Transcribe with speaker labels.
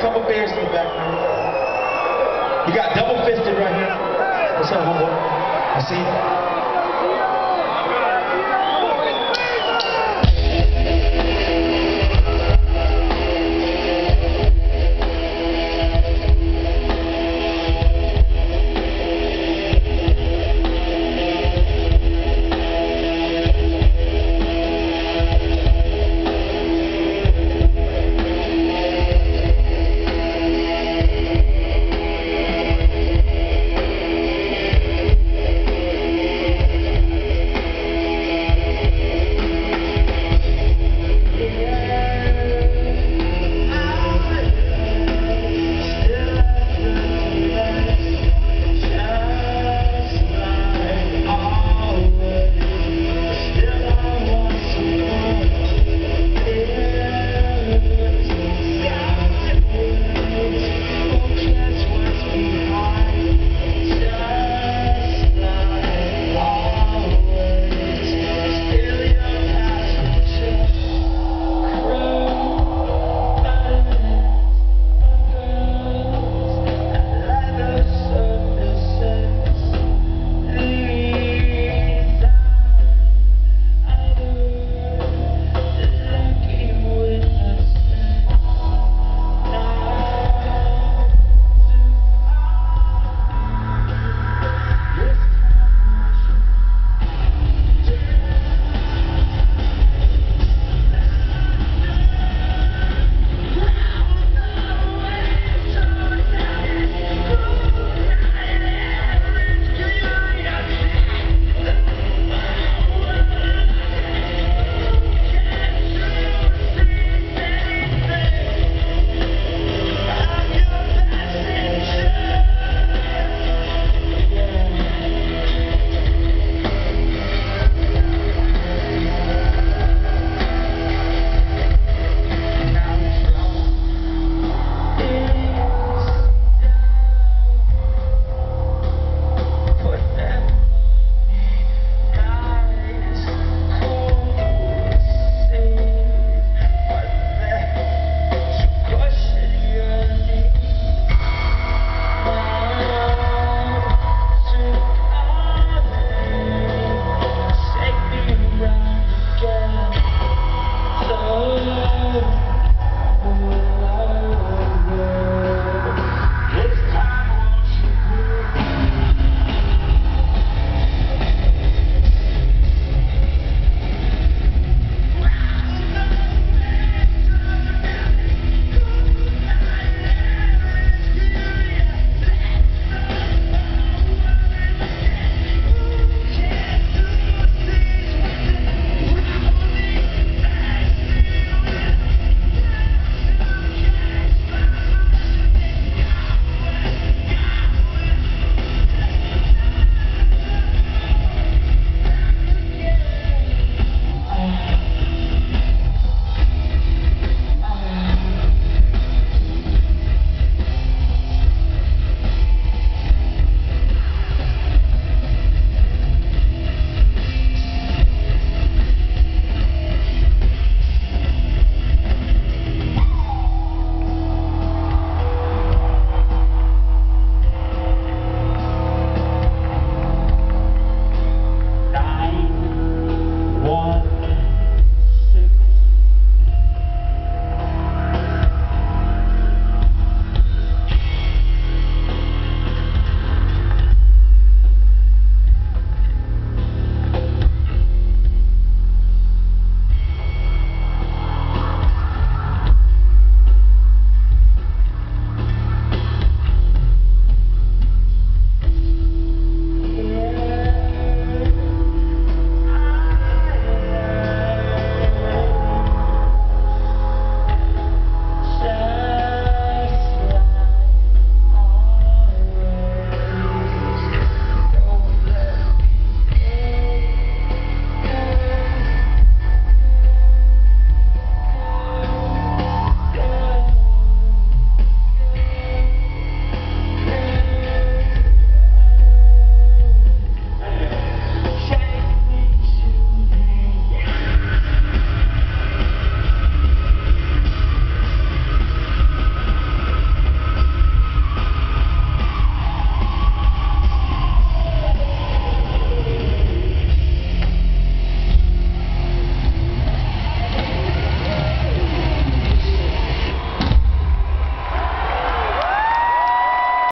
Speaker 1: couple bears in the back. You got double fisted right here. What's up, homeboy? I see you.